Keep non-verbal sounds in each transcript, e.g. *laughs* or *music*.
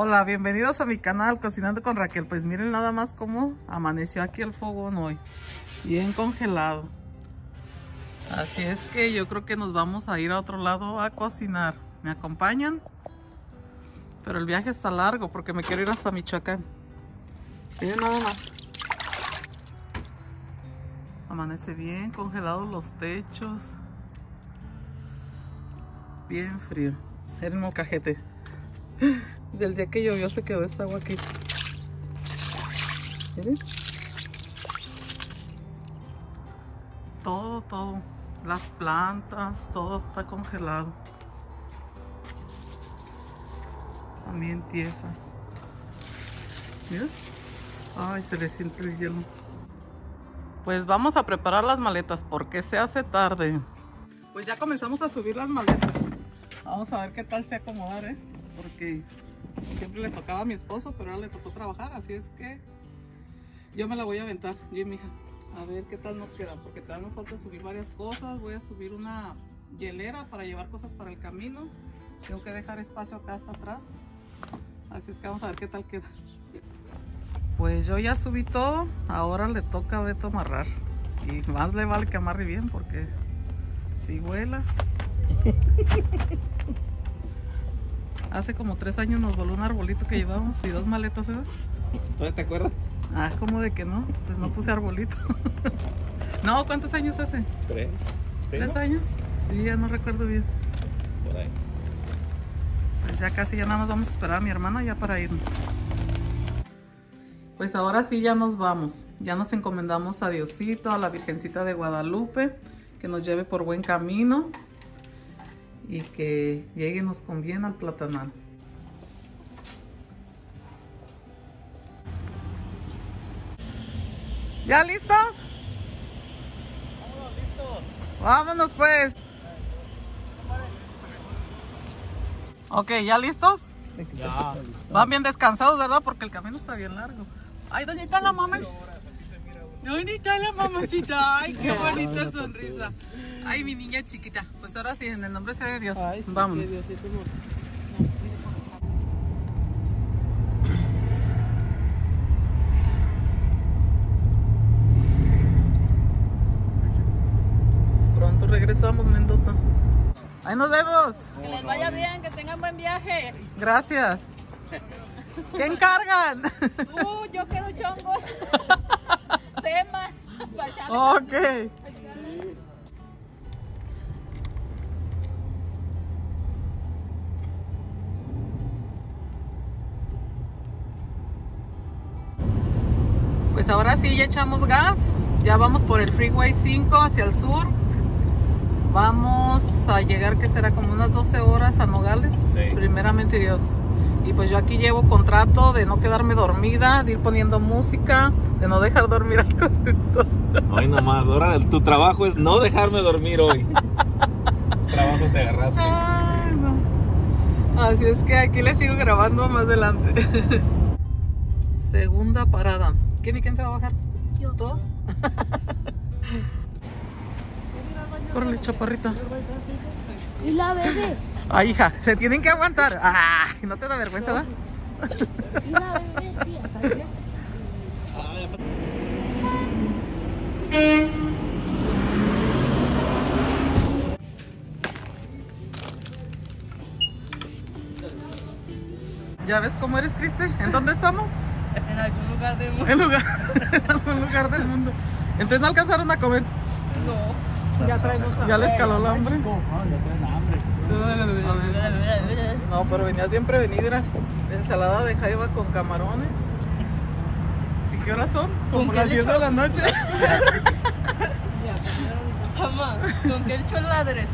Hola, bienvenidos a mi canal Cocinando con Raquel. Pues miren nada más cómo amaneció aquí el fogón hoy. Bien congelado. Así es que yo creo que nos vamos a ir a otro lado a cocinar. ¿Me acompañan? Pero el viaje está largo porque me quiero ir hasta Michoacán. Miren nada más. Amanece bien congelados los techos. Bien frío. Era el molcajete. Del día que llovió se quedó esta agua aquí. Miren. Todo, todo. Las plantas, todo está congelado. También tiesas. Mira. Ay, se le siente el hielo. Pues vamos a preparar las maletas porque se hace tarde. Pues ya comenzamos a subir las maletas. Vamos a ver qué tal se acomodar, ¿eh? Porque siempre le tocaba a mi esposo, pero ahora le tocó trabajar, así es que yo me la voy a aventar, yo y mi. A ver qué tal nos queda, porque todavía nos falta subir varias cosas. Voy a subir una hielera para llevar cosas para el camino. Tengo que dejar espacio acá hasta atrás. Así es que vamos a ver qué tal queda. Pues yo ya subí todo, ahora le toca a Beto amarrar. Y más le vale que amarre bien porque si vuela. *laughs* Hace como tres años nos voló un arbolito que llevábamos y dos maletas, ¿verdad? ¿No te acuerdas? Ah, ¿cómo de que no? Pues no puse arbolito. *laughs* no, ¿cuántos años hace? Tres. ¿Sí, ¿Tres no? años? Sí, ya no recuerdo bien. Por ahí. Pues ya casi ya nada más vamos a esperar a mi hermana ya para irnos. Pues ahora sí ya nos vamos. Ya nos encomendamos a Diosito, a la Virgencita de Guadalupe, que nos lleve por buen camino y que lleguemos con bien al platanal. ¿Ya listos? Vámonos pues. Ok, ¿ya listos? Ya. Van bien descansados, ¿verdad? Porque el camino está bien largo. Ay, ¿dónde está la mamá? ¿Dónde está la mamacita? Ay, qué bonita sonrisa. Ay, mi niña chiquita. Pues ahora sí, en el nombre sea de Dios. Vámonos. Pronto regresamos, Mendoza. Ahí nos vemos. Que les vaya bien, que tengan buen viaje. Gracias. ¿Qué encargan? Uh, yo quiero chongos. *laughs* Semas. ok. Pues ahora sí ya echamos gas. Ya vamos por el Freeway 5 hacia el sur. Vamos a llegar que será como unas 12 horas a Nogales. Sí. Primeramente Dios. Y pues yo aquí llevo contrato de no quedarme dormida, de ir poniendo música, de no dejar dormir al conductor. Hoy nomás. Ahora tu trabajo es no dejarme dormir hoy. trabajo te agarraste. Ay, no. Así es que aquí les sigo grabando más adelante. *laughs* Segunda parada. ¿Quién y quién se va a bajar? Yo. ¿Todos? *laughs* Córrele, chaparrita. Y la bebé. Ay, hija, se tienen que aguantar. Ay, no te da vergüenza, ¿verdad? Y la bebé, No alcanzaron a comer. No. Ya traemos Ya les caló la hambre. hambre. No, pero venía bien prevenida. era Ensalada de jaiba con camarones. ¿Y qué horas son? Como ¿Con qué las le 10 de la noche. *laughs* Mamá, ¿con qué echó el aderezo?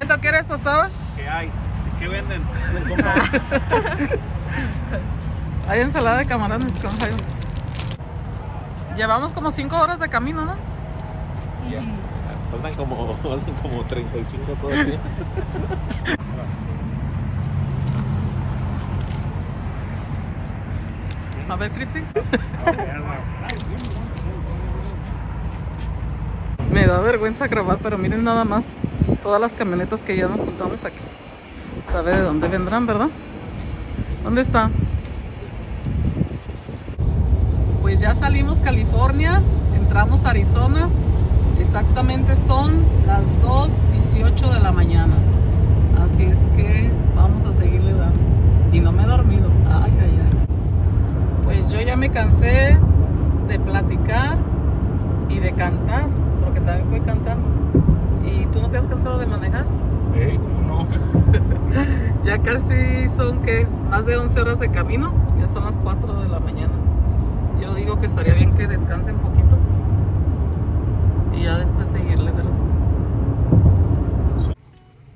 ¿Esto quieres tostada? ¿Qué hay? ¿Qué venden? *laughs* Hay ensalada de camarones con jaiba. Llevamos como 5 horas de camino, ¿no? Ya. Faltan como, *laughs* faltan como 35 todavía. A ver, Cristi. Me da vergüenza grabar, pero miren nada más todas las camionetas que ya nos juntamos aquí. Sabe de dónde vendrán, ¿verdad? ¿Dónde está? Pues ya salimos California, entramos Arizona. Exactamente son las 2.18 de la mañana. Así es que vamos a seguirle dando. Y no me he dormido. Ay, ay, ay. Pues yo ya me cansé de platicar y de cantar, porque también voy cantando. ¿Y tú no te has cansado de manejar? Eh, ¿cómo no? *laughs* Ya casi son que más de 11 horas de camino, ya son las 4 de la mañana. Digo que estaría bien que descansen un poquito y ya después seguirle, ¿verdad?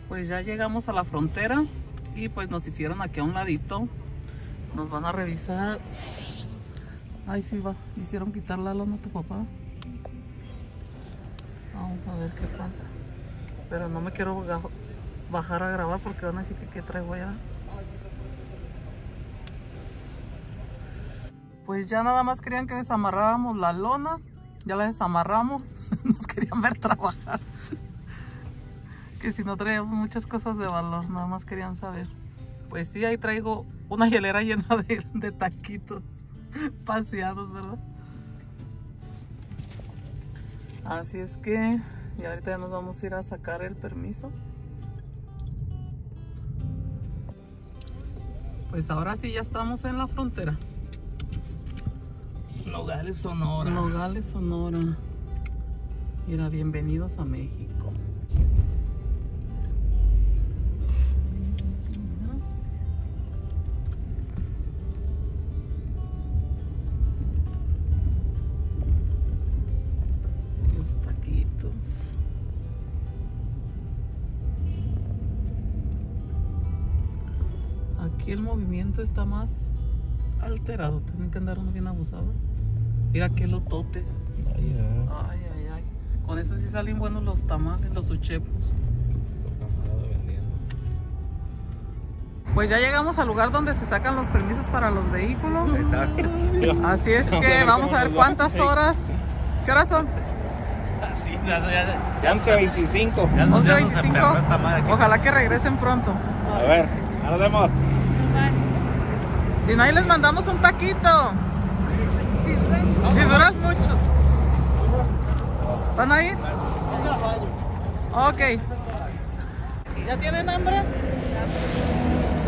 Pues ya llegamos a la frontera y pues nos hicieron aquí a un ladito. Nos van a revisar. Ay, sí va. Hicieron quitar la lona a tu papá. Vamos a ver qué pasa. Pero no me quiero bajar a grabar porque van a decir que qué traigo allá. Pues ya nada más querían que desamarráramos la lona. Ya la desamarramos. *laughs* Nos querían ver trabajar. Que si no traíamos muchas cosas de valor, nada más querían saber. Pues sí, ahí traigo una hielera llena de, taquitos *laughs* paseados, ¿verdad? Así es que, y ahorita ya nos vamos a ir a sacar el permiso. Pues ahora sí ya estamos en la frontera. Nogales, Sonora. Nogales, Sonora. Mira, bienvenidos a México. Los taquitos. Aquí el movimiento está más alterado. Tienen que andar uno bien abusado. Mira qué lototes. Vaya, Ay, ay, ay. Con eso sí salen buenos los tamales, los uchepos. Pues ya llegamos al lugar donde se sacan los permisos para los vehículos. *laughs* Así es que vamos a ver cuántas Sí. horas. ¿Qué horas son? Así, ya, ya, ya 11.25. 11.25. Ojalá que regresen pronto. A ver, nos vemos. Si no, ahí les mandamos un taquito. Si duran mucho. ¿Van a ir? Ok. ¿Ya tienen hambre?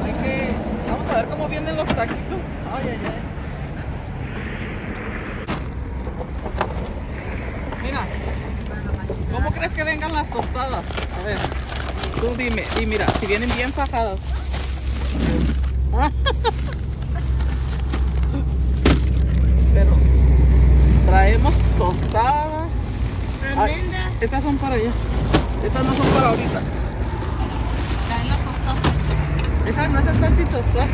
Hay que... Vamos a ver cómo vienen los taquitos. Ay, ay, ay. Mira. ¿Cómo crees que vengan las tostadas? A ver. Tú dime. Y mira, si vienen bien fajadas. *laughs* Pero traemos tostadas. Ay, estas son para allá. Estas no son para ahorita. Traen las tostadas. Esas no esas están sin tostar.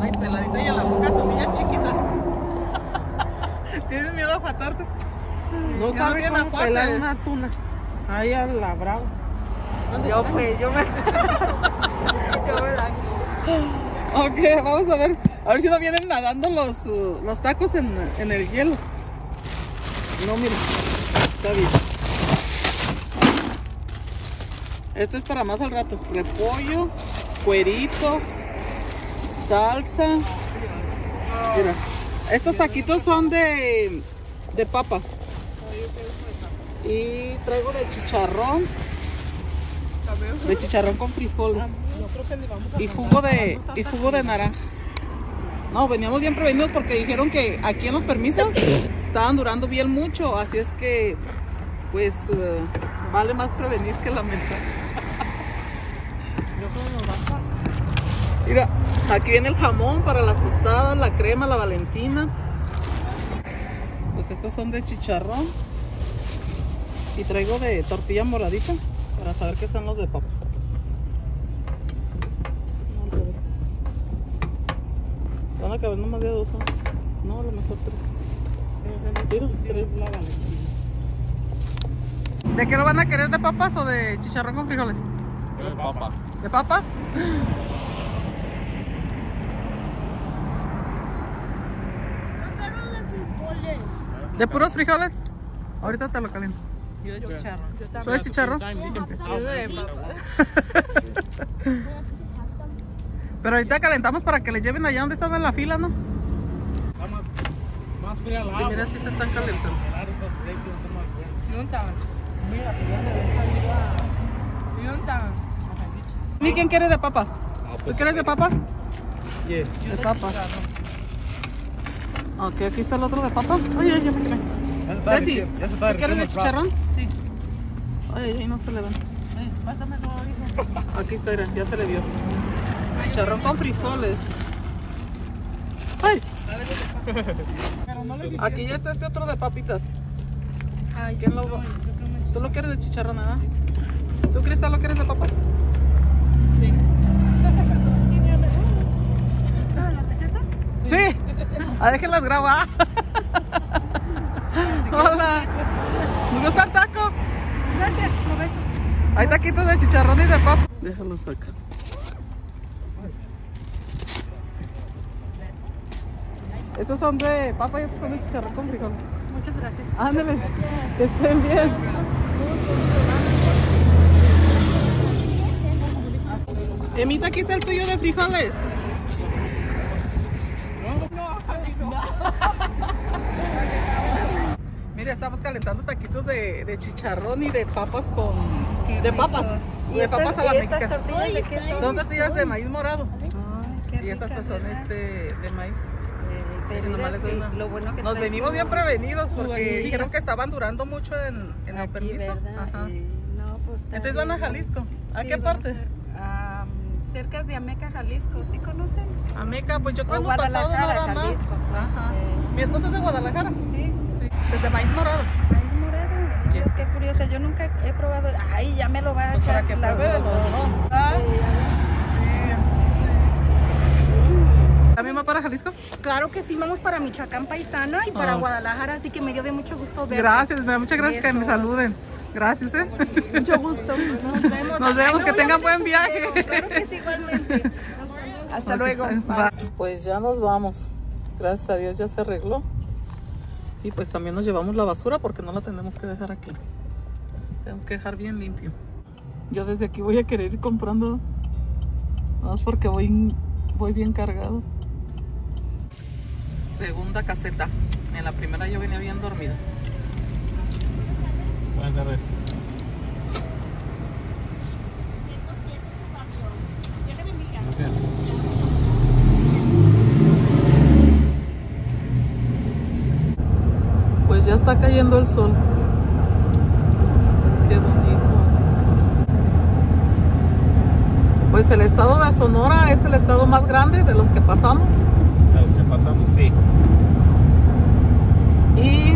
Ay, peladita y a la boca semilla chiquita. *laughs* ¿Tienes miedo a fatarte? No tiene cómo pelar una tuna. Ahí a la brava. Yo pues, yo me. *gasps* Ok, vamos a ver. A ver si no vienen nadando los, los tacos en, en el hielo. No, mira. Está bien. Este es para más al rato. Repollo, cueritos, salsa. Mira. Estos taquitos son de, de papa. Y traigo de chicharrón. De chicharrón con frijoles. Y jugo de, y jugo de naranja. No, veníamos bien prevenidos porque dijeron que aquí en los permisos *coughs* estaban durando bien mucho, así es que pues eh, vale más prevenir que lamentar. *laughs* Mira, aquí viene el jamón para las tostadas, la crema, la valentina. Pues estos son de chicharrón. Y traigo de tortilla moradita para saber qué son los de papa. Van a caber nomás de dos, ¿no? No, a lo mejor tres. Mira, tres. ¿De qué lo van a querer? ¿De papas o de chicharrón con frijoles? Papa. ¿De papa? ¿De puros frijoles? Ahorita te lo caliento. Yo de chicharrón. ¿Soy de chicharrón? Yo de papa. Pero ahorita calentamos para que le lleven allá donde estaba en la fila, ¿no? Está más, más fría Sí, mira si se están calentando. ¿Y quién quiere de papa? Ah, ¿Tú quieres de papa? Yeah. De papa. Ok, aquí está el otro de papa. Ay. Ya está Ceci, ¿tú quieres de chicharrón? Sí. Ay, ay, no se le ve. Eh, pásamelo, hijo. Aquí está, ya se le vio. Chicharrón con frijoles. Ay. Aquí ya está este otro de papitas. Ay, ¿Quién lo ¿Tú lo quieres de chicharrón, ah? ¿Tú, Cristal, lo quieres de papas? Sí. Sí. Ah, déjenlas grabar. Hola. ¿Me gusta el taco? Gracias, provecho. Hay taquitos de chicharrón y de papa. Déjalo sacar. Estos son de papa y estos son de chicharrón con frijol. Muchas gracias. Ándale, que estén bien. Emita, aquí está el tuyo de frijoles. Mira, estamos calentando taquitos de, de chicharrón y de papas con... De papas. De papas a la mexicana. son? Tortillas de maíz morado. Ay, qué Y estas pues son este, de maíz. Te Y nomás les doy digo, una- sí, lo bueno que Nos venimos bien prevenidos porque dijeron que estaban durando mucho en, en el permiso. Ajá. Eh, no, pues Entonces van a. Jalisco. ¿A Sí, qué parte? a- a, cerca de Ameca, Jalisco, ¿sí conocen? A Meca, pues yo creo que pasado nada más. Jalisco. Ajá. Eh. Mi esposo es de Guadalajara. Sí. Sí. Desde maíz morado. Maíz morado. Dios, qué curiosa. Yo nunca he probado. Ay, ya me lo va a Pues echar. para que pruebe los dos. Ah, Sí, ¿También va para Jalisco? Claro que sí, vamos para Michoacán Paisana y para Ah. Guadalajara, así que me dio de mucho gusto ver. Gracias, me da muchas gracias que me saluden. Gracias, ¿eh? Mucho gusto. Nos vemos. *laughs* Nos vemos, Ay, que tengan buen viaje. Claro que sí, igualmente. Hasta luego. Pues ya nos vamos. Gracias a Dios ya se arregló. Y pues también nos llevamos la basura porque no la tenemos que dejar aquí. Tenemos que dejar bien limpio. Yo desde aquí voy a querer ir comprando. Nada más porque voy, voy bien cargado. Segunda caseta. En la primera yo venía bien dormida. Buenas tardes. Gracias. Pues ya está cayendo el sol. Qué bonito. Pues el estado de Sonora es el estado más grande de los que pasamos. Pasamos, sí. Y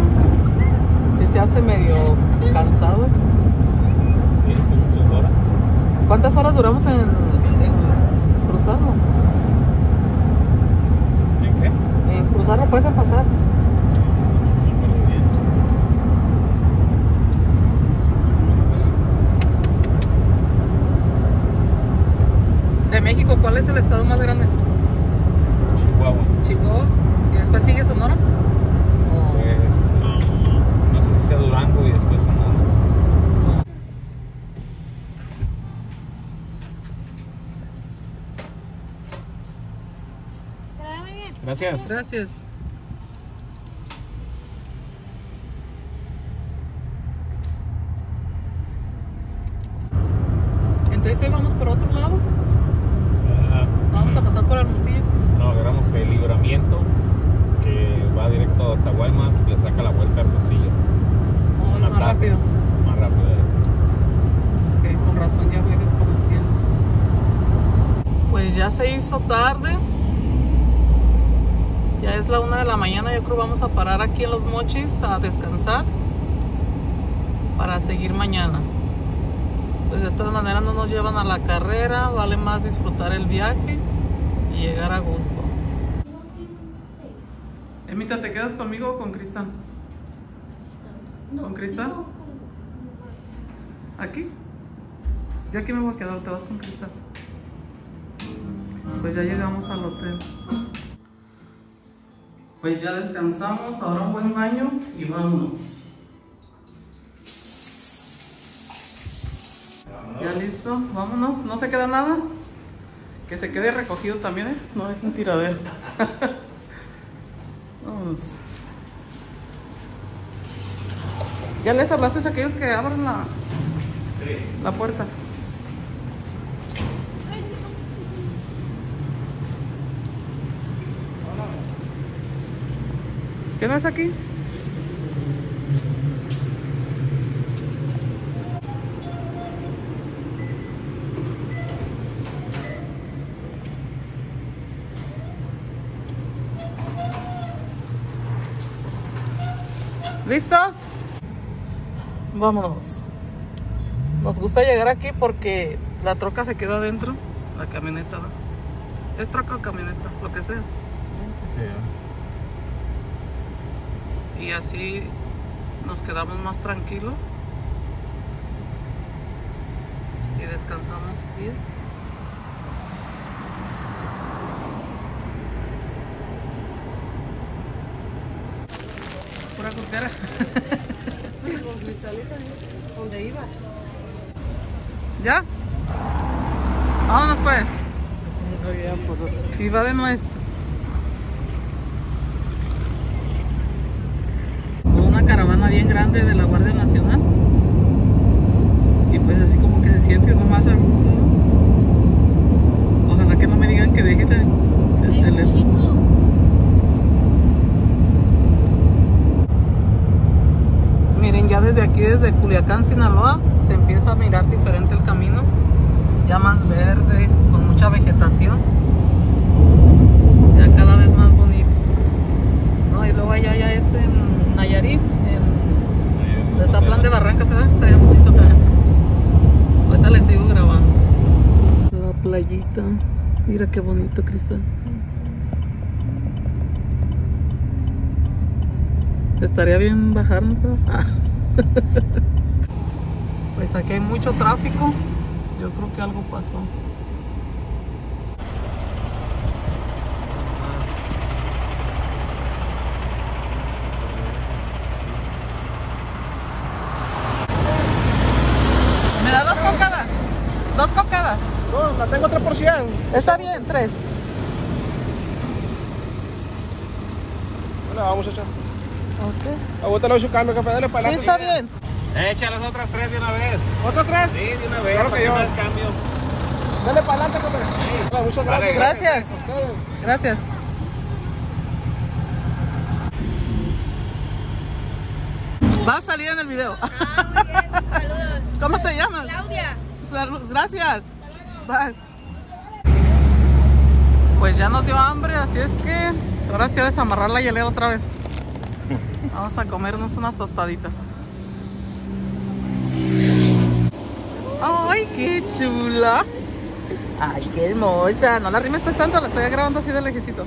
si se hace medio cansado. Sí, son muchas horas. ¿Cuántas horas duramos en, en cruzarlo? ¿En qué? En cruzarlo puedes pasar. Bien. De México, ¿cuál es el estado más grande? Chihuahua. Chihuahua. ¿Y después sigue Sonora? Después, no sé, no sé si sea Durango y después Sonora. Gracias. Gracias. Entonces hoy vamos por otro lado. Ah, Vamos a pasar por Hermosillo. no, agarramos el libramiento que va directo hasta Guaymas, le saca la vuelta a Hermosillo. Ay, Una más tarde. rápido. Más rápido. ¿eh? Ok, con razón ya voy desconociendo. Pues ya se hizo tarde. Ya es la una de la mañana. Yo creo vamos a parar aquí en los mochis a descansar para seguir mañana. Pues de todas maneras no nos llevan a la carrera. Vale más disfrutar el viaje y llegar a gusto. Emita, ¿te quedas conmigo o con Cristal? ¿Con Cristal? ¿Aquí? Yo aquí me voy a quedar, te vas con Cristal. Pues ya llegamos al hotel. Pues ya descansamos, ahora un buen baño y vámonos. Ya listo, vámonos, no se queda nada. Que se quede recogido también, ¿eh? No es un tiradero. *laughs* Vámonos. ¿Ya les hablaste a aquellos que abran la, la puerta? ¿Qué no es aquí? ¿Listos? Vámonos. Nos gusta llegar aquí porque la troca se queda adentro. La camioneta. Es troca o camioneta, lo que sea. Y así nos quedamos más tranquilos. Y descansamos bien. Pura cosquera. ¿Dónde iba? ¿Ya? Vámonos pues. Y va de nuez. Una caravana bien grande de la Guardia Nacional. Y pues así como que se siente uno más a gusto. ¿no? Ojalá que no me digan que deje el, el teléfono. Miren, ya desde aquí, desde Culiacán, Sinaloa, se empieza a mirar diferente el camino. Ya más verde, con mucha vegetación. Ya cada vez más bonito. No, y luego allá ya es en Nayarit, en está plan de Barrancas, ¿verdad? Está bien bonito también. Ahorita les sigo grabando. La playita. Mira qué bonito, Cristal. Estaría bien Ah. *laughs* Pues aquí hay mucho tráfico. Yo creo que algo pasó. ¿Me da dos cocadas? Dos cocadas. No, la tengo 3%. Está bien, tres. Bueno, vamos a echar. Ok. Agúntale su cambio, café, dale para Sí, está bien. Echa las otras tres de una vez. ¿Otro tres? Sí, de una vez. Claro que yo. no cambio. Dale para adelante, café. Hola, Muchas Vale, gracias. Gracias. Gracias. Va a salir en el video. Ah, muy bien. Saludos. *laughs* ¿Cómo te llamas? Claudia. Salud, Gracias. Bye. Pues ya nos dio hambre, así es que ahora sí a desamarrar la hielera otra vez. Vamos a comernos unas tostaditas. ¡Ay, qué chula! ¡Ay, qué hermosa! No la rimes pues tanto, la estoy grabando así de lejecitos.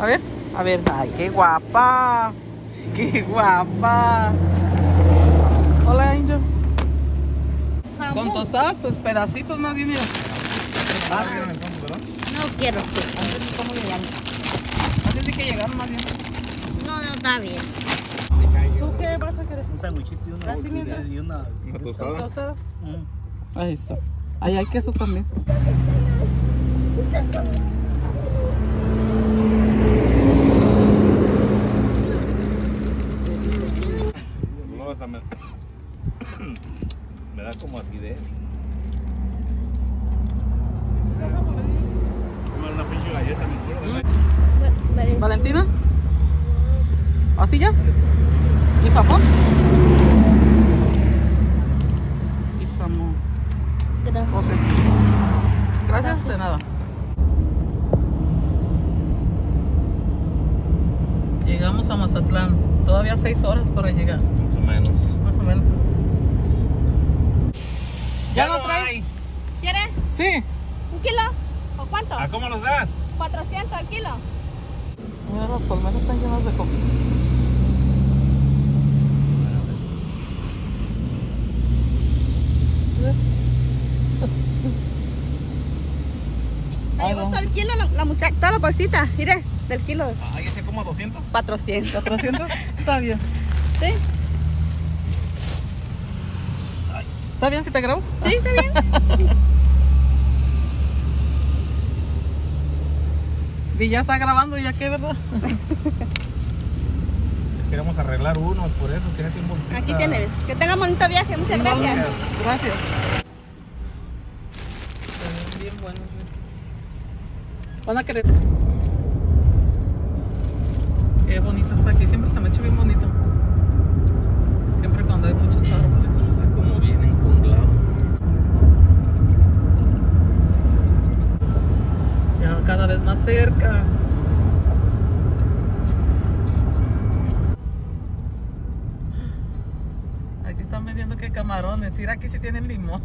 A ver, a ver. ¡Ay, qué guapa! ¡Qué guapa! Hola, Angel. Con tostadas, pues pedacitos más bien, mira. No quiero ser. ¿Cómo le? Así sí que llegaron más bien. No, no está bien. ¿Tú qué vas a querer? Un sandwichito y una, y una Una tostada. ¿Tostada? Mm. Ahí está. Ahí hay queso también. No, me... *coughs* me da como acidez. ¿Valentina? ¿Así ya? ¿Y jamón? Y jamón. Gracias. Gracias, de nada. Llegamos a Mazatlán. Todavía seis horas para llegar, Más o menos. más o menos. ¿Ya no trae? hay. ¿Quieres Sí. un kilo? ¿O cuánto? ¿A cómo los das? 400 al kilo. Mira, las palmeras están llenas de coco. ¿Sí ves? Me gustó el kilo la, la muchacha, toda la bolsita, mire, del kilo. Ah, ya sé como 200. 400. 400 está bien. ¿Sí? ¿Está bien si te grabo? ¿Sí? ¿Está bien? Y ya está grabando, ya que, ¿verdad? *laughs* Queremos arreglar unos, por eso quería hacer un bolsita. Aquí tienes. Que tenga bonito viaje. Muchas gracias. Gracias. Bien bueno. Van a querer. Qué bonito está aquí. Siempre se me echa bien bonito. Siempre cuando hay muchos árboles. Está como bien enjunglado. Ya cada vez más cerca. Aquí están vendiendo que camarones. Mira, aquí sí tienen limón.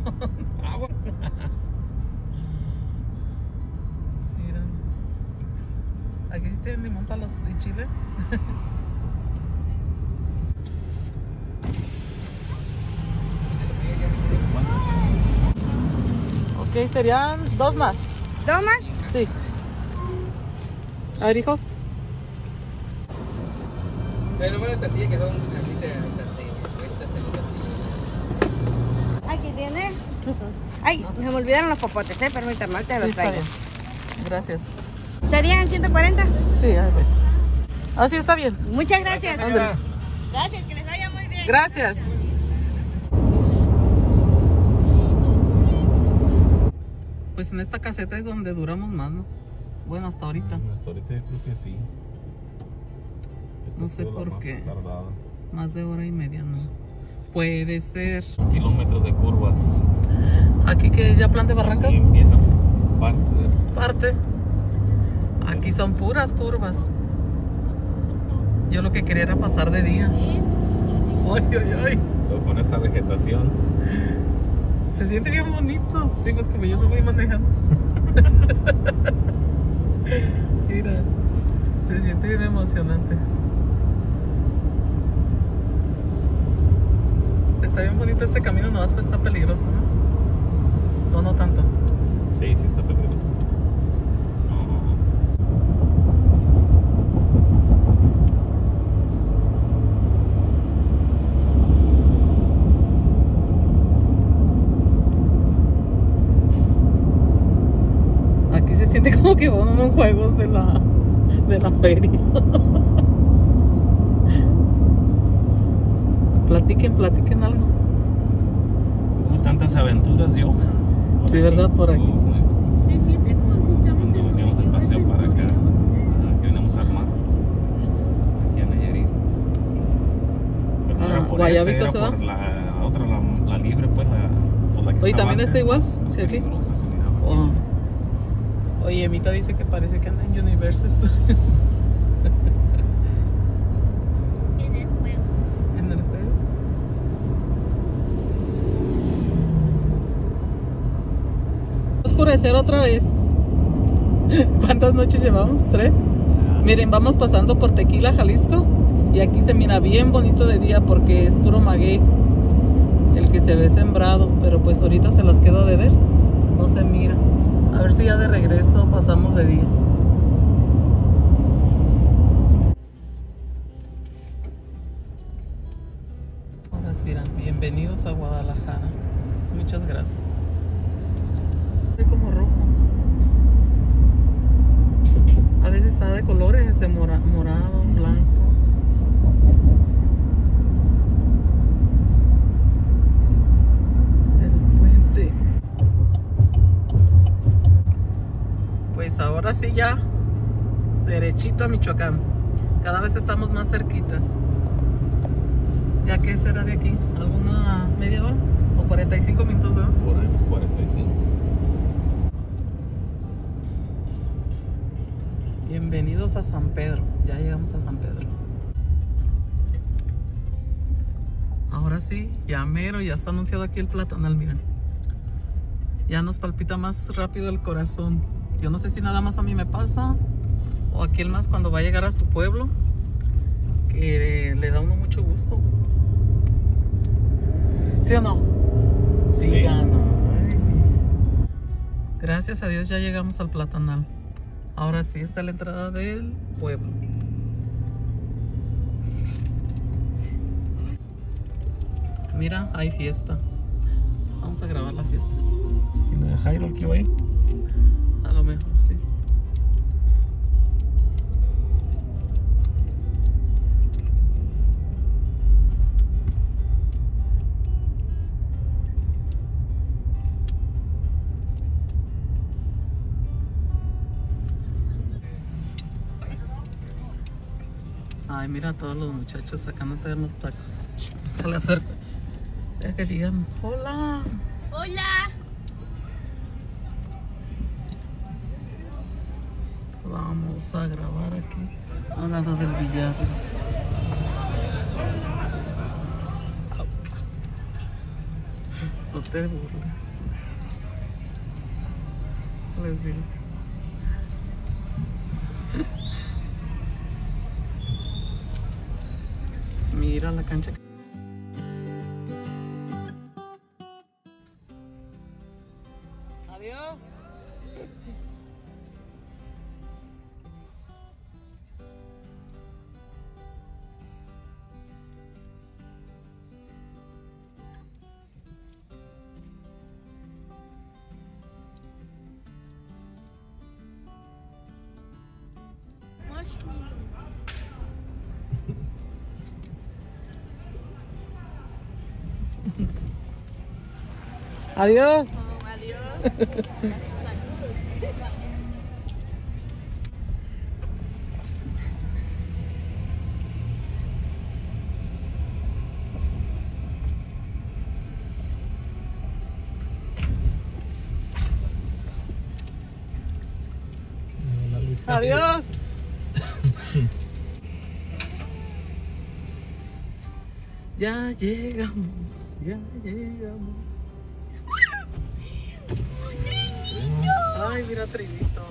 Tienen limón para los y chile. *laughs* ok, serían dos más. ¿Dos más? Sí. A ver, hijo. Pero bueno, tortilla que son así de Aquí tiene. *laughs* Ay, se me olvidaron los popotes, ¿eh? Permítame, ahorita Sí, los traigo. Gracias. ¿Serían 140? Sí, a ver. Así está bien. Muchas gracias. Ándale. Gracias, que les vaya muy bien. Gracias. Pues en esta caseta es donde duramos más, ¿no? Bueno, hasta ahorita. Hasta ahorita yo creo que sí. Esta No sé por más qué. tardada. Más de hora y media, ¿no? Puede ser. Kilómetros de curvas. Aquí que es ya plan de barrancas. Y empieza parte de Parte. Aquí son puras curvas. Yo lo que quería era pasar de día. Ay, ay, ay. Con esta vegetación. Se siente bien bonito. Sí, pues como yo no voy manejando. *laughs* Mira, se siente bien emocionante. Está bien bonito este camino, nomás pues está peligroso, ¿no? No, no tanto. Sí, sí está peligroso. No. Aquí se siente como que van unos juegos de la, de la *laughs* feria. platiquen, platiquen algo. Hubo tantas aventuras yo. Sí, ¿verdad? Por aquí. Se siente como si estamos Cuando en veníamos de paseo para acá. ah, Que venimos a armar. Aquí en Nayarit. Pero no Ah, era por Guayabito esta, se era va. por la otra, la, la libre, pues la, pues, la que Oye, ¿también está igual más- que aquí? se miraba. Oh. Oye, Emita dice que parece que anda en Universal En el juego. en el juego. Oscurecer otra vez. ¿Cuántas noches llevamos? ¿Tres? Miren, vamos pasando por Tequila, Jalisco. Y aquí se mira bien bonito de día porque es puro maguey. El que se ve sembrado. Pero pues ahorita se las quedo de ver. No se mira. A ver si ya de regreso pasamos de día. Ahora sí, bienvenidos a Guadalajara. Muchas gracias. Es como rojo. A veces está de colores, de mora- morado, blanco. El puente. Pues ahora sí ya, derechito a Michoacán. Cada vez estamos más cerquitas. ¿Ya qué será de aquí? ¿Alguna media hora? ¿O 45 minutos, ¿verdad? Por ahí, pues 45. Bienvenidos a San Pedro. Ya llegamos a San Pedro. Ahora sí, ya mero, ya está anunciado aquí el platanal, miren. Ya nos palpita más rápido el corazón. Yo no sé si nada más a mí me pasa o a quien más cuando va a llegar a su pueblo, que le da a uno mucho gusto. ¿Sí o no? Sí, Sí. Gracias a Dios ya llegamos al platanal. Ahora sí está la entrada del pueblo. Mira, hay fiesta. Vamos a grabar la fiesta. ¿Y no es Jairo el que va ahí? A lo mejor sí. Ay, mira a todos los muchachos sacándote de los tacos. le acerco. Que digan, hola. Hola. Vamos a grabar aquí. Hablando del billar. No te burles. Les digo. *laughs* Mira la cancha. Adiós. Adiós. *laughs* Ya llegamos, ya llegamos. Ay, mira Trinito.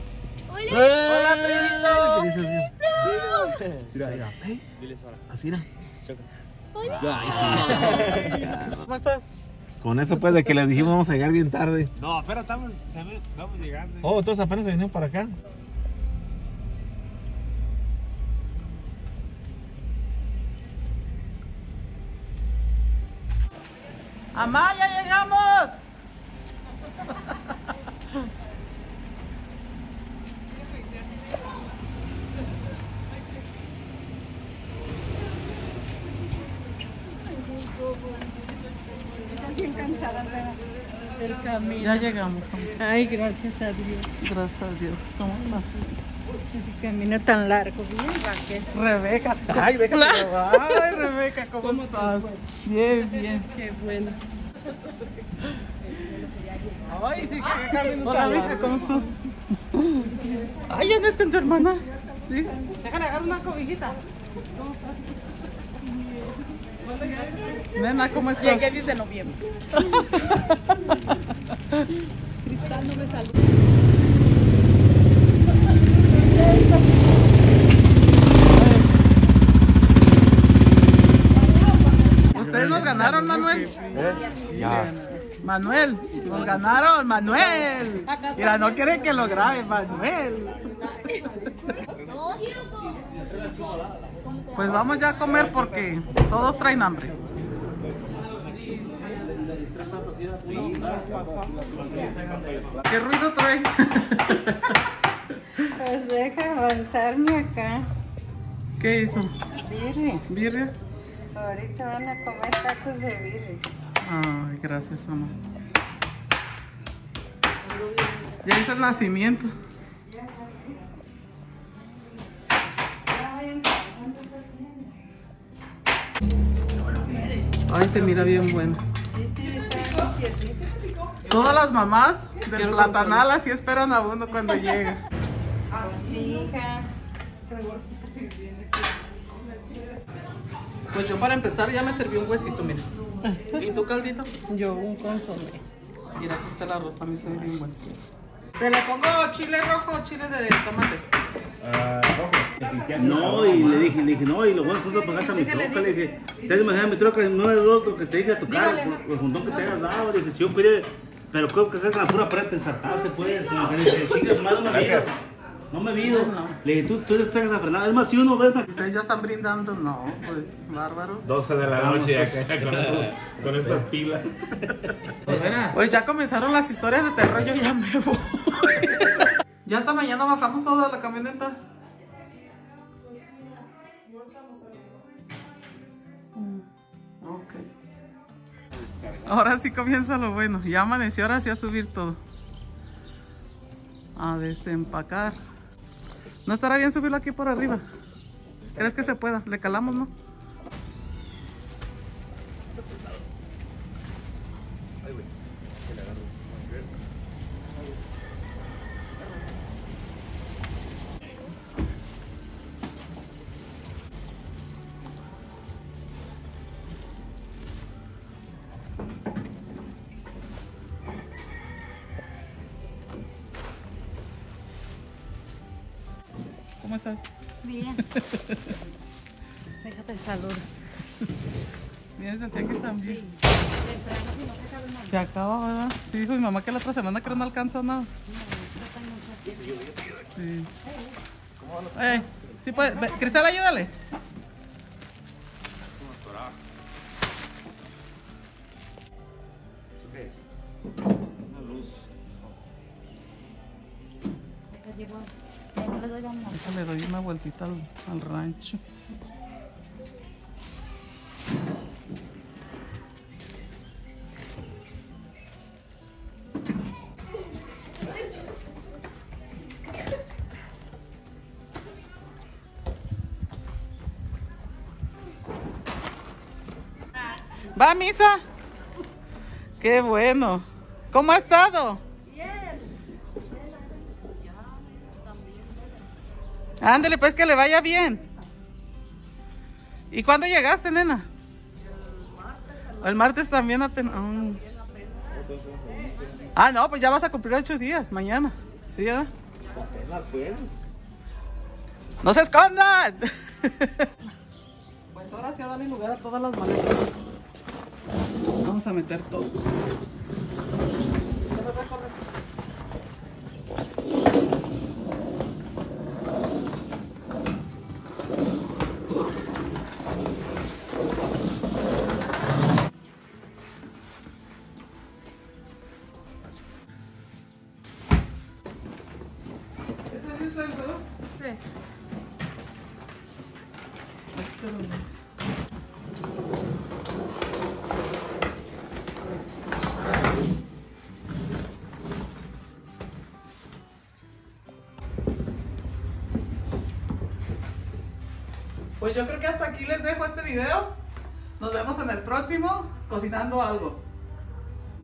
Hola. Hola, Trinito. Mira, mira. Así era. ¿Cómo estás? Con eso pues de que les dijimos vamos a llegar bien tarde. No, pero estamos, también vamos llegando. Oh, entonces apenas se vinieron para acá. ¡Amá, ya llegamos! El camino. Ya llegamos. Ay, gracias a Dios. Gracias a Dios. ¿Cómo estás? Camino tan largo. Bien, Raquel. Rebeca. Ay, déjame. Ay, Rebeca, ¿cómo estás? Bien, bien. Qué bueno. Ay, sí, qué camino Hola, mija, ¿cómo estás? Ay, ¿andas con tu hermana? Sí. Déjale agarrar una cobijita. Nena, ¿cómo estás? ¿Qué dice noviembre? Ustedes nos ganaron, Manuel. Manuel, nos ganaron, Manuel. Mira, no quiere que lo grabe, Manuel. Pues vamos ya a comer porque todos traen hambre. ¿Qué ruido trae? *laughs* Pues deja avanzarme acá. ¿Qué hizo? Birri. ¿Birria? Ahorita van a comer tacos de birri. Ay, gracias, mamá. Ya hizo el nacimiento. Ay, se mira bien bueno. Todas las mamás del platanal así esperan a uno cuando llega. Sí, hija. Pues yo para empezar ya me serví un huesito, mira. ¿Y tu caldito? Yo un consomé. Mira, aquí está el arroz, también se ve bien bueno. ¿Se le pongo chile rojo o chile de tomate? No, y le dije, le dije, no, y lo voy a poner pagaste a mi troca. Le dije, te has imaginado mi troca, no es lo que te dice a tu cara, por el montón que te hayas dado. Le dije, si yo pide, pero creo que es la pura preta ensartarse, pues. Como que dice, chinga su madre, no me vidas. No me vido. Le dije, tú, tú estás desenfrenado. Es más, si uno ve. ¿Ustedes ya están brindando? No, pues bárbaros. 12 de la noche acá con, estos- con estas pilas. Pues ya comenzaron las historias de terror, yo ya me voy. Ya hasta mañana bajamos toda la camioneta. Mm, Ok. Ahora sí comienza lo bueno. Ya amaneció, ahora sí a subir todo. A desempacar. ¿No estará bien subirlo aquí por arriba? ¿Crees que se pueda? Le calamos, ¿no? ¿Vienes del tianguis también? Se acaba, ¿verdad? Sí, dijo mi mamá que la otra semana creo no alcanza nada. Sí. Eh, sí puede. ve, Cristal, ayúdale. ¿Eso qué es? Una luz. Déjale, doy una vueltita al, al rancho. Misa? Qué bueno. ¿Cómo ha estado? Ándale, pues que le vaya bien. ¿Y cuándo llegaste, nena? El martes también apenas. Mm. Ah, no, pues ya vas a cumplir ocho días mañana. ¿Sí, verdad? ¡No se escondan! Pues ahora sí a darle lugar a todas las maletas. Vamos a meter todo. Yo creo que hasta aquí les dejo este video. Nos vemos en el próximo cocinando algo.